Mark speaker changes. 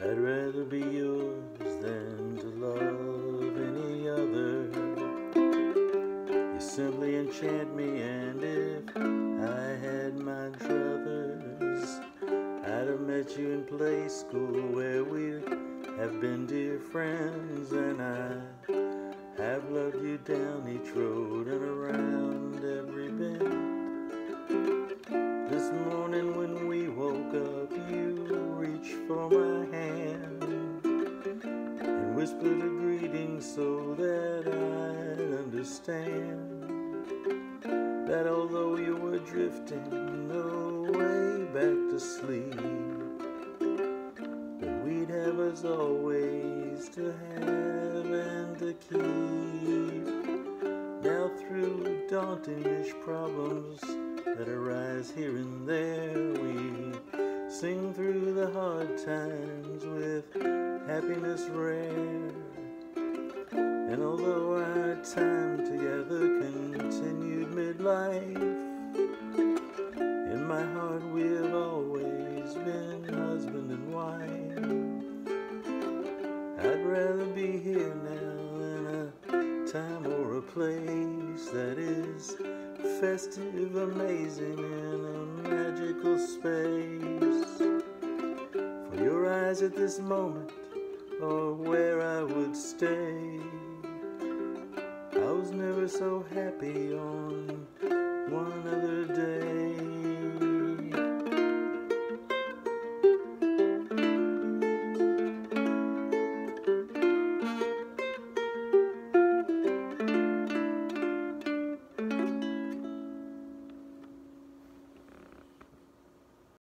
Speaker 1: I'd rather be yours than to love any other. You simply enchant me, and if I had my druthers, I'd have met you in play school where we have been dear friends, and I have loved you down each road and around every bend. This morning when we woke up, you reached for my whispered a greeting so that I'd understand that although you were drifting away back to sleep, that we'd have us always to have and to keep. Now through dauntingish problems that arise here and there, we sing through the hard times And although our time together continued midlife, in my heart we've always been husband and wife. I'd rather be here now in a time or a place that is festive, amazing, in a magical space. For your eyes at this moment, or where I would stay. I was never so happy on.